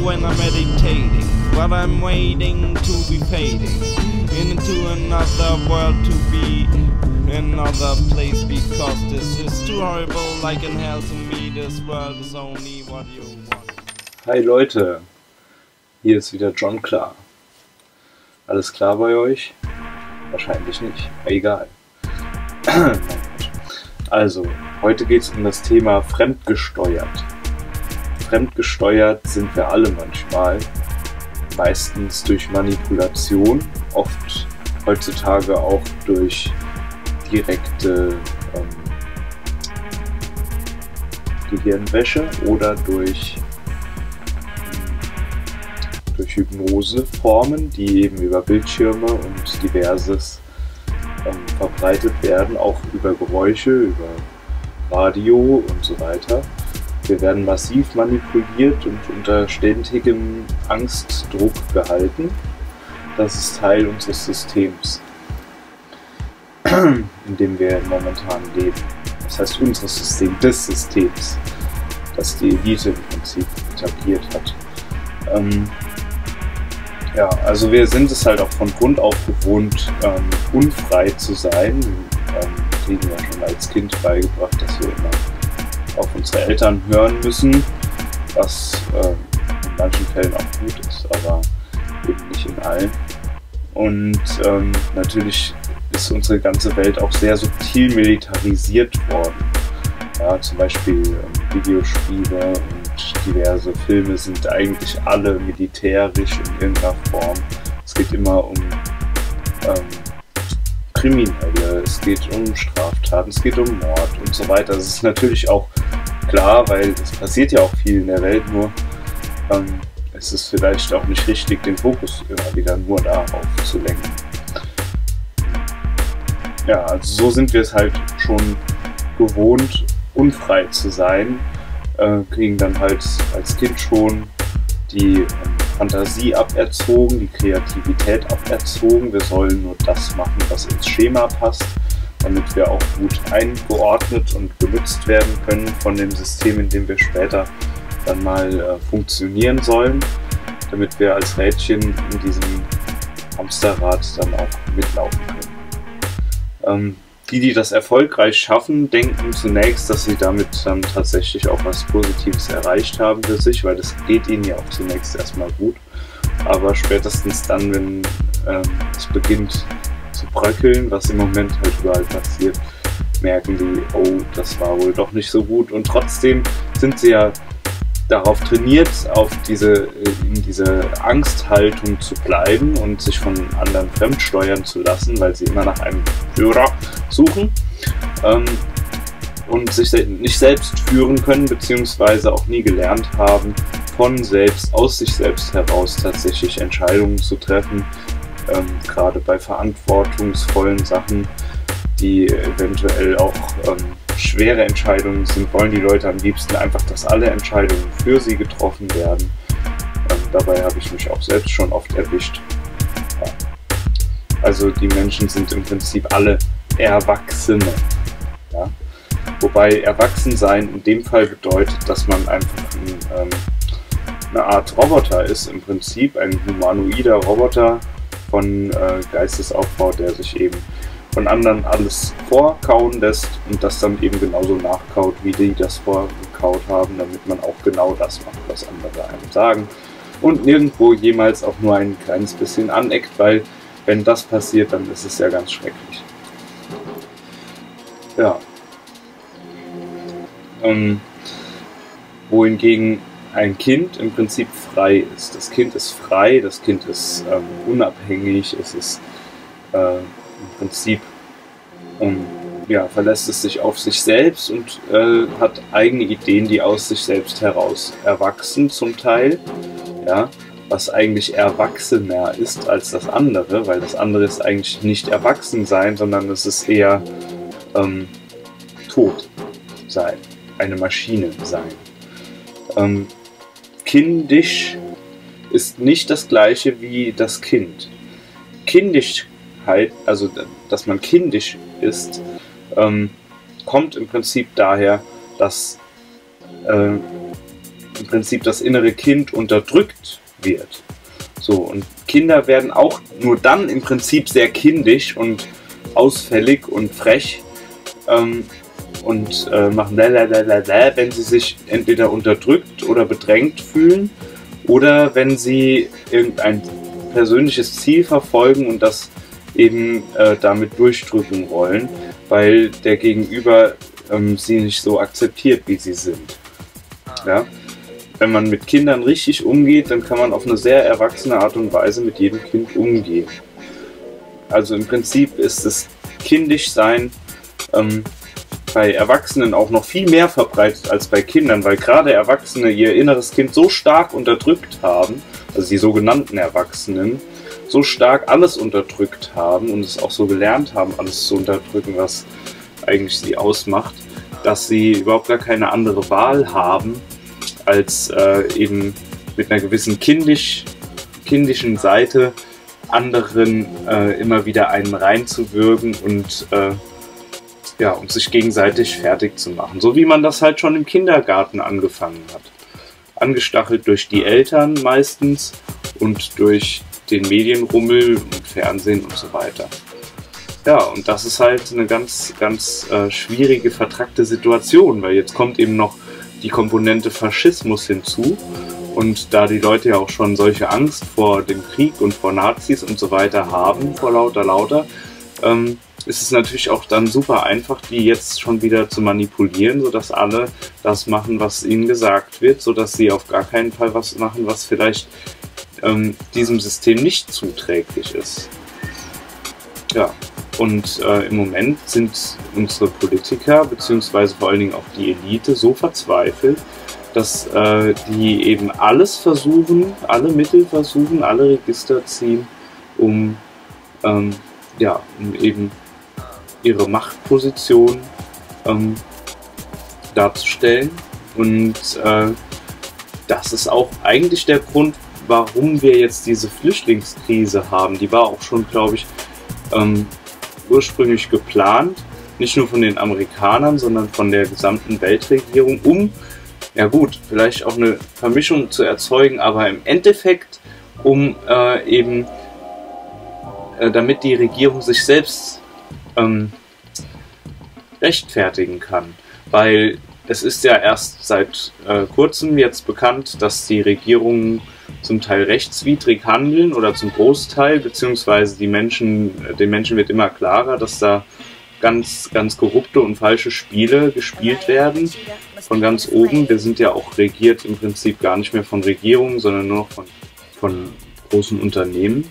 when I'm meditating, but I'm waiting to be fading into another world to be another place because this is too horrible like in hell to me. This world is only what you want. Hi Leute, hier ist wieder John Klar. Alles klar bei euch? Wahrscheinlich nicht, egal. Also, heute geht es um das Thema fremdgesteuert. Fremdgesteuert sind wir alle manchmal, meistens durch Manipulation, oft heutzutage auch durch direkte ähm, Gehirnwäsche oder durch, durch Hypnoseformen, die eben über Bildschirme und diverses ähm, verbreitet werden, auch über Geräusche, über Radio und so weiter. Wir werden massiv manipuliert und unter ständigem Angstdruck gehalten. Das ist Teil unseres Systems, in dem wir momentan leben. Das heißt unseres System, des Systems, das die Elite im Prinzip etabliert hat. Ähm, ja, also wir sind es halt auch von Grund auf gewohnt, ähm, unfrei zu sein. Ähm, kriegen ja schon als Kind beigebracht, dass wir immer auf unsere Eltern hören müssen, was äh, in manchen Fällen auch gut ist, aber eben nicht in allen. Und ähm, natürlich ist unsere ganze Welt auch sehr subtil militarisiert worden. Ja, zum Beispiel ähm, Videospiele und diverse Filme sind eigentlich alle militärisch in irgendeiner Form. Es geht immer um ähm, Kriminelle, es geht um Straftaten, es geht um Mord und so weiter. Das ist natürlich auch klar, weil es passiert ja auch viel in der Welt, nur ähm, es ist vielleicht auch nicht richtig, den Fokus immer wieder nur darauf zu lenken. Ja, also so sind wir es halt schon gewohnt, unfrei zu sein, äh, kriegen dann halt als Kind schon die ähm, Fantasie aberzogen, die Kreativität aberzogen. Wir sollen nur das machen, was ins Schema passt, damit wir auch gut eingeordnet und benutzt werden können von dem System, in dem wir später dann mal äh, funktionieren sollen, damit wir als Rädchen in diesem Hamsterrad dann auch mitlaufen können. Ähm, die, die das erfolgreich schaffen, denken zunächst, dass sie damit dann tatsächlich auch was Positives erreicht haben für sich, weil das geht ihnen ja auch zunächst erstmal gut. Aber spätestens dann, wenn ähm, es beginnt zu bröckeln, was im Moment halt überall passiert, merken die, oh, das war wohl doch nicht so gut. Und trotzdem sind sie ja darauf trainiert, auf diese, in diese Angsthaltung zu bleiben und sich von anderen fremdsteuern zu lassen, weil sie immer nach einem Führer suchen ähm, und sich nicht selbst führen können, beziehungsweise auch nie gelernt haben, von selbst, aus sich selbst heraus tatsächlich Entscheidungen zu treffen, ähm, gerade bei verantwortungsvollen Sachen, die eventuell auch ähm, schwere Entscheidungen sind, wollen die Leute am liebsten einfach, dass alle Entscheidungen für sie getroffen werden. Ähm, dabei habe ich mich auch selbst schon oft erwischt. Ja. Also die Menschen sind im Prinzip alle Erwachsene. Ja? Wobei Erwachsensein in dem Fall bedeutet, dass man einfach ein, ähm, eine Art Roboter ist, im Prinzip ein humanoider Roboter von äh, Geistesaufbau, der sich eben von anderen alles vorkauen lässt und das dann eben genauso nachkaut, wie die das vorgekaut haben, damit man auch genau das macht, was andere einem sagen. Und nirgendwo jemals auch nur ein kleines bisschen aneckt, weil wenn das passiert, dann ist es ja ganz schrecklich. Ja. Ähm, wohingegen ein Kind im Prinzip frei ist. Das Kind ist frei, das Kind ist ähm, unabhängig, es ist äh, im Prinzip um, ja, verlässt es sich auf sich selbst und äh, hat eigene Ideen, die aus sich selbst heraus erwachsen zum Teil. Ja, was eigentlich erwachsener ist als das andere, weil das andere ist eigentlich nicht erwachsen sein, sondern es ist eher ähm, tot sein, eine Maschine sein. Ähm, kindisch ist nicht das gleiche wie das Kind. Kindisch halt, also dass man kindisch ist, ähm, kommt im Prinzip daher, dass äh, im Prinzip das innere Kind unterdrückt wird. So, und Kinder werden auch nur dann im Prinzip sehr kindisch und ausfällig und frech ähm, und äh, machen lalalala, wenn sie sich entweder unterdrückt oder bedrängt fühlen oder wenn sie irgendein persönliches Ziel verfolgen und das eben äh, damit durchdrücken wollen, weil der Gegenüber ähm, sie nicht so akzeptiert, wie sie sind. Ja? Wenn man mit Kindern richtig umgeht, dann kann man auf eine sehr erwachsene Art und Weise mit jedem Kind umgehen. Also im Prinzip ist das kindisch sein ähm, bei Erwachsenen auch noch viel mehr verbreitet als bei Kindern, weil gerade Erwachsene ihr inneres Kind so stark unterdrückt haben, also die sogenannten Erwachsenen, so stark alles unterdrückt haben und es auch so gelernt haben, alles zu unterdrücken, was eigentlich sie ausmacht, dass sie überhaupt gar keine andere Wahl haben, als äh, eben mit einer gewissen kindisch, kindischen Seite anderen äh, immer wieder einen reinzuwürgen und äh, ja, und sich gegenseitig fertig zu machen. So wie man das halt schon im Kindergarten angefangen hat. Angestachelt durch die Eltern meistens und durch den Medienrummel und Fernsehen und so weiter. Ja, und das ist halt eine ganz, ganz äh, schwierige, vertrackte Situation, weil jetzt kommt eben noch die Komponente Faschismus hinzu. Und da die Leute ja auch schon solche Angst vor dem Krieg und vor Nazis und so weiter haben, vor lauter, lauter, ähm, ist es natürlich auch dann super einfach, die jetzt schon wieder zu manipulieren, sodass alle das machen, was ihnen gesagt wird, sodass sie auf gar keinen Fall was machen, was vielleicht ähm, diesem System nicht zuträglich ist. Ja, und äh, im Moment sind unsere Politiker, beziehungsweise vor allen Dingen auch die Elite, so verzweifelt, dass äh, die eben alles versuchen, alle Mittel versuchen, alle Register ziehen, um, ähm, ja, um eben ihre Machtposition ähm, darzustellen. Und äh, das ist auch eigentlich der Grund, warum wir jetzt diese Flüchtlingskrise haben. Die war auch schon, glaube ich, ähm, ursprünglich geplant, nicht nur von den Amerikanern, sondern von der gesamten Weltregierung, um, ja gut, vielleicht auch eine Vermischung zu erzeugen, aber im Endeffekt, um äh, eben, äh, damit die Regierung sich selbst ähm, rechtfertigen kann. Weil es ist ja erst seit äh, kurzem jetzt bekannt, dass die Regierungen zum Teil rechtswidrig handeln oder zum Großteil, beziehungsweise die Menschen, den Menschen wird immer klarer, dass da ganz, ganz korrupte und falsche Spiele gespielt werden von ganz oben. Wir sind ja auch regiert im Prinzip gar nicht mehr von Regierungen, sondern nur noch von, von großen Unternehmen.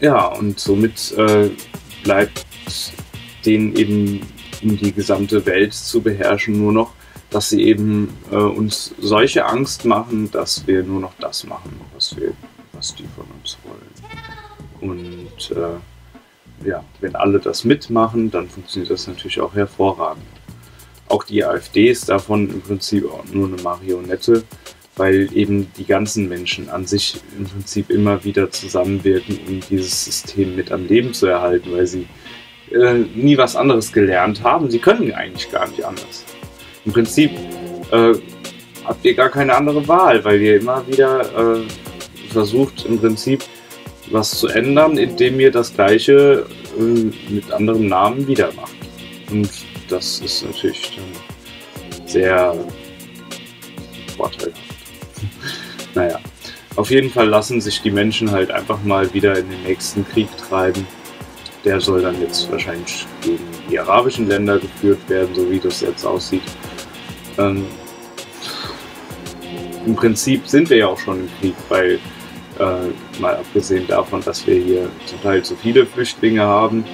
Ja, und somit äh, bleibt denen eben, um die gesamte Welt zu beherrschen, nur noch dass sie eben äh, uns solche Angst machen, dass wir nur noch das machen, was wir, was die von uns wollen. Und äh, ja, wenn alle das mitmachen, dann funktioniert das natürlich auch hervorragend. Auch die AfD ist davon im Prinzip auch nur eine Marionette, weil eben die ganzen Menschen an sich im Prinzip immer wieder zusammenwirken, um dieses System mit am Leben zu erhalten, weil sie äh, nie was anderes gelernt haben. Sie können eigentlich gar nicht anders im Prinzip äh, habt ihr gar keine andere Wahl, weil ihr immer wieder äh, versucht, im Prinzip was zu ändern, indem ihr das gleiche äh, mit anderem Namen wieder macht. Und das ist natürlich sehr naja, auf jeden Fall lassen sich die Menschen halt einfach mal wieder in den nächsten Krieg treiben. Der soll dann jetzt wahrscheinlich gegen die arabischen Länder geführt werden, so wie das jetzt aussieht. Ähm, Im Prinzip sind wir ja auch schon im Krieg, weil äh, mal abgesehen davon, dass wir hier zum Teil zu viele Flüchtlinge haben,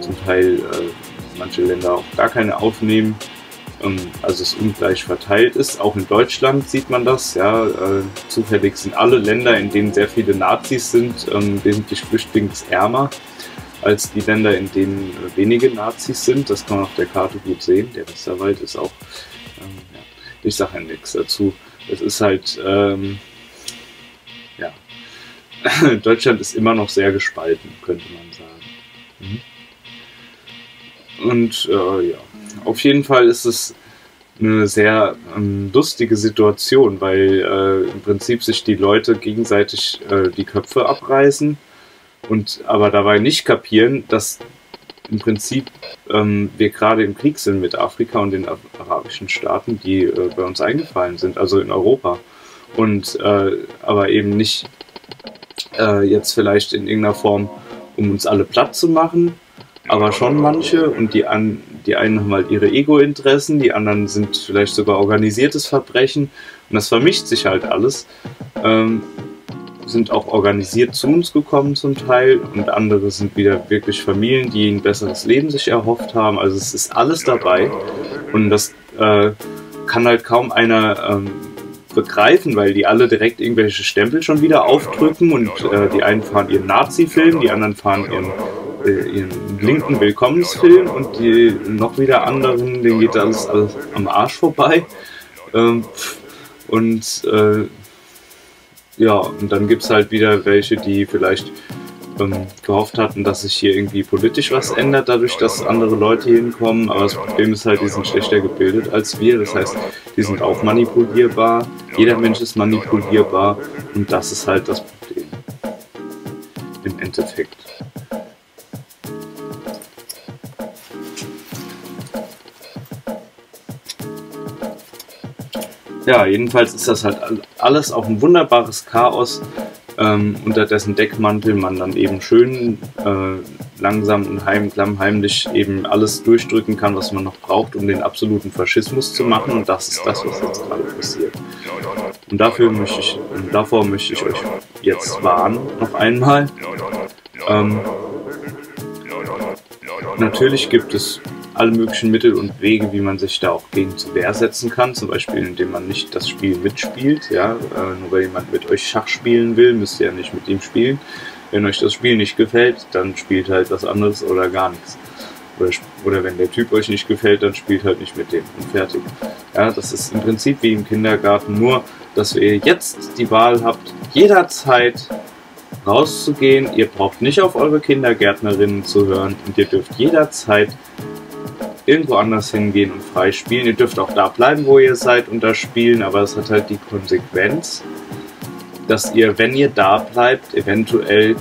zum Teil äh, manche Länder auch gar keine aufnehmen, also es ungleich verteilt ist. Auch in Deutschland sieht man das. Ja, äh, zufällig sind alle Länder, in denen sehr viele Nazis sind, ähm, wesentlich flüchtlingsärmer als die Länder, in denen äh, wenige Nazis sind. Das kann man auf der Karte gut sehen. Der Westerwald ist auch ich sage ja nichts dazu. Es ist halt, ähm, ja, Deutschland ist immer noch sehr gespalten, könnte man sagen. Mhm. Und äh, ja, auf jeden Fall ist es eine sehr ähm, lustige Situation, weil äh, im Prinzip sich die Leute gegenseitig äh, die Köpfe abreißen und aber dabei nicht kapieren, dass im Prinzip ähm, wir gerade im Krieg sind mit Afrika und den arabischen Staaten, die äh, bei uns eingefallen sind, also in Europa. Und äh, aber eben nicht äh, jetzt vielleicht in irgendeiner Form, um uns alle platt zu machen, aber schon manche. Und die, an, die einen haben halt ihre Ego-Interessen, die anderen sind vielleicht sogar organisiertes Verbrechen. Und das vermischt sich halt alles. Ähm, sind auch organisiert zu uns gekommen zum Teil. Und andere sind wieder wirklich Familien, die ein besseres Leben sich erhofft haben. Also es ist alles dabei. Und das äh, kann halt kaum einer ähm, begreifen, weil die alle direkt irgendwelche Stempel schon wieder aufdrücken. Und äh, die einen fahren ihren Nazi-Film, die anderen fahren ihren, ihren linken Willkommensfilm und die noch wieder anderen, denen geht alles, alles am Arsch vorbei. Ähm, und äh, ja, und dann gibt es halt wieder welche, die vielleicht ähm, gehofft hatten, dass sich hier irgendwie politisch was ändert, dadurch, dass andere Leute hinkommen. Aber das Problem ist halt, die sind schlechter gebildet als wir. Das heißt, die sind auch manipulierbar. Jeder Mensch ist manipulierbar. Und das ist halt das Problem. Ja, jedenfalls ist das halt alles auch ein wunderbares Chaos, ähm, unter dessen Deckmantel man dann eben schön äh, langsam und heim, heimlich eben alles durchdrücken kann, was man noch braucht, um den absoluten Faschismus zu machen. Und das ist das, was jetzt gerade passiert. Und dafür möchte ich, davor möchte ich euch jetzt warnen, noch einmal. Ähm, natürlich gibt es alle möglichen Mittel und Wege, wie man sich da auch gegen zur Wehr setzen kann. Zum Beispiel, indem man nicht das Spiel mitspielt. Ja? Äh, nur weil jemand mit euch Schach spielen will, müsst ihr ja nicht mit ihm spielen. Wenn euch das Spiel nicht gefällt, dann spielt halt was anderes oder gar nichts. Oder, oder wenn der Typ euch nicht gefällt, dann spielt halt nicht mit dem und fertig. Ja, das ist im Prinzip wie im Kindergarten, nur dass ihr jetzt die Wahl habt, jederzeit rauszugehen. Ihr braucht nicht auf eure Kindergärtnerinnen zu hören und ihr dürft jederzeit irgendwo anders hingehen und frei spielen. Ihr dürft auch da bleiben, wo ihr seid und da spielen, aber es hat halt die Konsequenz, dass ihr, wenn ihr da bleibt, eventuell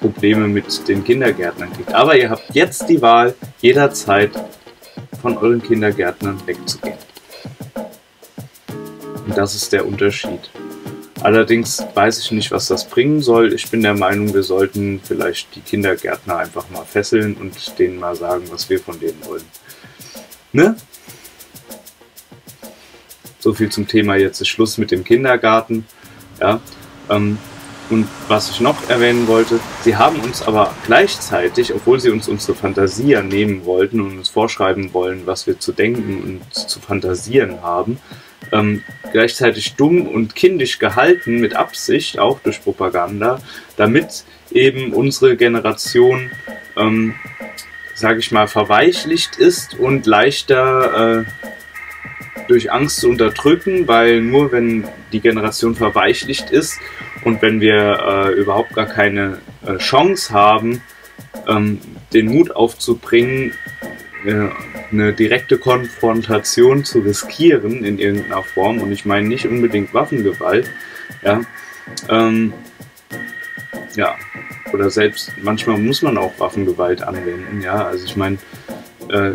Probleme mit den Kindergärtnern kriegt. Aber ihr habt jetzt die Wahl, jederzeit von euren Kindergärtnern wegzugehen. Und das ist der Unterschied. Allerdings weiß ich nicht, was das bringen soll. Ich bin der Meinung, wir sollten vielleicht die Kindergärtner einfach mal fesseln und denen mal sagen, was wir von denen wollen. Ne? So viel zum Thema jetzt ist Schluss mit dem Kindergarten. Ja, ähm, und was ich noch erwähnen wollte, sie haben uns aber gleichzeitig, obwohl sie uns unsere Fantasie nehmen wollten und uns vorschreiben wollen, was wir zu denken und zu fantasieren haben, ähm, gleichzeitig dumm und kindisch gehalten mit Absicht, auch durch Propaganda, damit eben unsere Generation ähm, sage ich mal, verweichlicht ist und leichter äh, durch Angst zu unterdrücken, weil nur wenn die Generation verweichlicht ist und wenn wir äh, überhaupt gar keine äh, Chance haben, ähm, den Mut aufzubringen, äh, eine direkte Konfrontation zu riskieren in irgendeiner Form, und ich meine nicht unbedingt Waffengewalt, ja, ähm, ja, oder selbst manchmal muss man auch Waffengewalt anwenden. Ja, also ich meine, äh,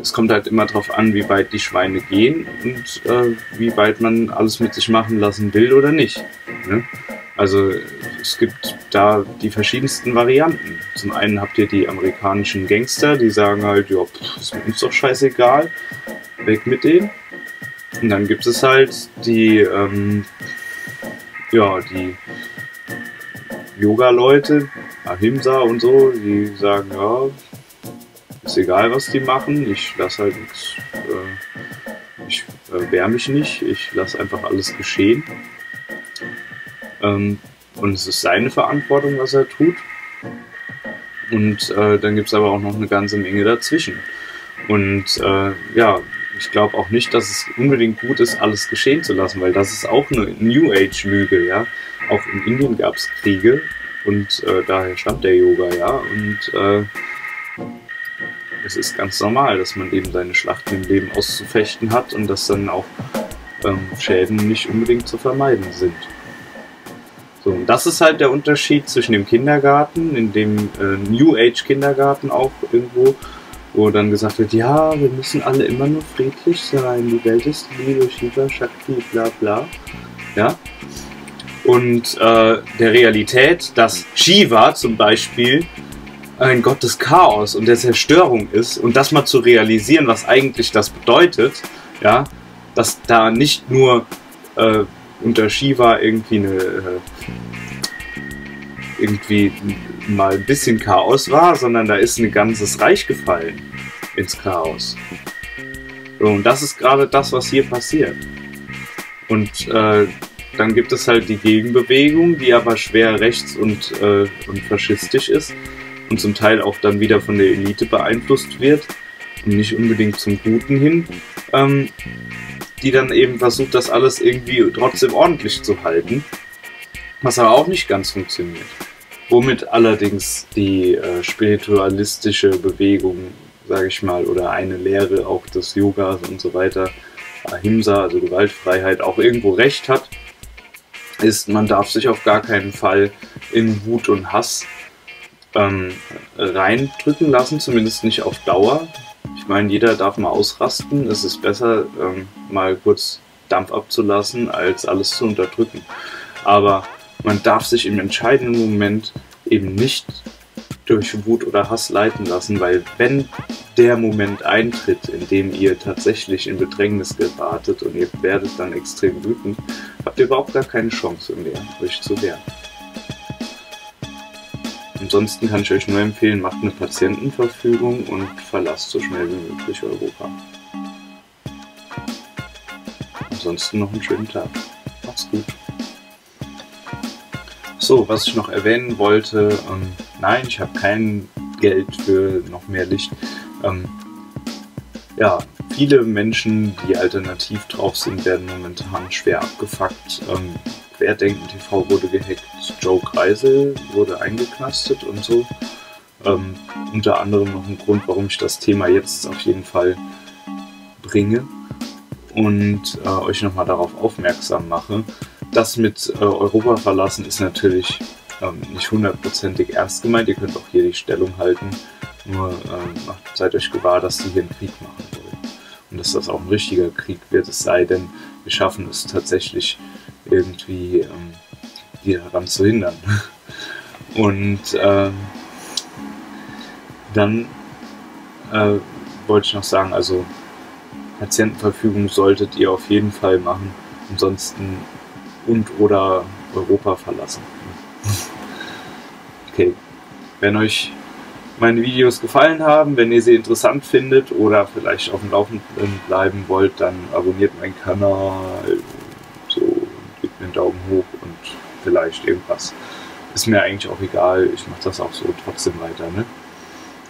es kommt halt immer darauf an, wie weit die Schweine gehen und äh, wie weit man alles mit sich machen lassen will oder nicht. Ne? Also es gibt da die verschiedensten Varianten. Zum einen habt ihr die amerikanischen Gangster, die sagen halt, ja, pff, ist uns doch scheißegal, weg mit denen. Und dann gibt es halt die, ähm, ja, die Yoga-Leute, Ahimsa und so, die sagen, ja, ist egal, was die machen, ich lasse halt nichts, äh, ich äh, wehr mich nicht, ich lasse einfach alles geschehen. Ähm, und es ist seine Verantwortung, was er tut. Und äh, dann gibt es aber auch noch eine ganze Menge dazwischen. Und äh, ja, ich glaube auch nicht, dass es unbedingt gut ist, alles geschehen zu lassen, weil das ist auch eine New Age-Lüge, ja. Auch in Indien gab es Kriege und äh, daher stammt der Yoga, ja. Und äh, es ist ganz normal, dass man eben seine Schlachten im Leben auszufechten hat und dass dann auch ähm, Schäden nicht unbedingt zu vermeiden sind. So, und das ist halt der Unterschied zwischen dem Kindergarten, in dem äh, New Age Kindergarten auch irgendwo, wo dann gesagt wird, ja, wir müssen alle immer nur friedlich sein, die Welt ist Liebe, Shiva, Shakti, bla bla. Ja. Und äh, der Realität, dass Shiva zum Beispiel ein Gott des Chaos und der Zerstörung ist und das mal zu realisieren, was eigentlich das bedeutet, ja, dass da nicht nur äh, unter Shiva irgendwie eine äh, irgendwie mal ein bisschen Chaos war, sondern da ist ein ganzes Reich gefallen ins Chaos. und das ist gerade das, was hier passiert. Und äh, dann gibt es halt die Gegenbewegung, die aber schwer rechts und, äh, und faschistisch ist und zum Teil auch dann wieder von der Elite beeinflusst wird und nicht unbedingt zum Guten hin, ähm, die dann eben versucht, das alles irgendwie trotzdem ordentlich zu halten, was aber auch nicht ganz funktioniert. Womit allerdings die äh, spiritualistische Bewegung, sage ich mal, oder eine Lehre auch des Yogas und so weiter, Ahimsa, also Gewaltfreiheit, auch irgendwo recht hat, ist, man darf sich auf gar keinen Fall in Wut und Hass ähm, reindrücken lassen, zumindest nicht auf Dauer. Ich meine, jeder darf mal ausrasten. Es ist besser, ähm, mal kurz Dampf abzulassen, als alles zu unterdrücken. Aber man darf sich im entscheidenden Moment eben nicht durch Wut oder Hass leiten lassen, weil wenn der Moment eintritt, in dem ihr tatsächlich in Bedrängnis geratet und ihr werdet dann extrem wütend, habt ihr überhaupt gar keine Chance mehr, euch zu wehren. Ansonsten kann ich euch nur empfehlen, macht eine Patientenverfügung und verlasst so schnell wie möglich Europa. Ansonsten noch einen schönen Tag. Macht's gut. So, was ich noch erwähnen wollte, ähm, nein, ich habe kein Geld für noch mehr Licht. Ähm, ja, viele Menschen, die alternativ drauf sind, werden momentan schwer abgefuckt. Ähm, Querdenken TV wurde gehackt, Joe Kreisel wurde eingeknastet und so. Ähm, unter anderem noch ein Grund, warum ich das Thema jetzt auf jeden Fall bringe und äh, euch nochmal darauf aufmerksam mache. Das mit äh, Europa verlassen ist natürlich ähm, nicht hundertprozentig ernst gemeint. Ihr könnt auch hier die Stellung halten. Nur ähm, seid euch gewahr, dass die hier einen Krieg machen wollen. Und dass das auch ein richtiger Krieg wird, es sei denn, wir schaffen es tatsächlich irgendwie ähm, die daran zu hindern. Und ähm, dann äh, wollte ich noch sagen, also Patientenverfügung solltet ihr auf jeden Fall machen. Ansonsten und oder Europa verlassen. Okay. Wenn euch meine Videos gefallen haben, wenn ihr sie interessant findet oder vielleicht auf dem Laufenden bleiben wollt, dann abonniert meinen Kanal, so gebt mir einen Daumen hoch und vielleicht irgendwas. Ist mir eigentlich auch egal, ich mache das auch so trotzdem weiter. Ne?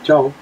Ciao.